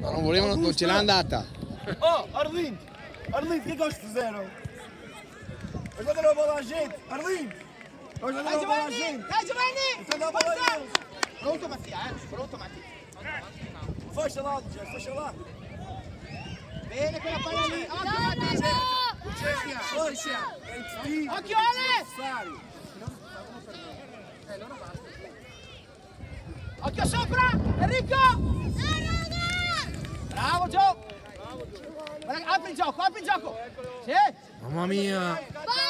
Non volevano, non ce l'ha andata. Oh, Arlindo! Arlindo, o que é que eles fizeram? Eles não deram a bola à gente! Arlindo! Eles não deram a bola à gente! Dai Giovanni! Então dá a bola a eles! Pronto Mattia, eh? Pronto Mattia. Fecha lá, Luciano, fecha lá! Bene quella palla lì. Occhio Mattia. Fecha! Occhio Ale! adversário! Occhio sopra! Enrico! Guarda, apri il gioco, apri il gioco! Sì! Mamma mia. Vai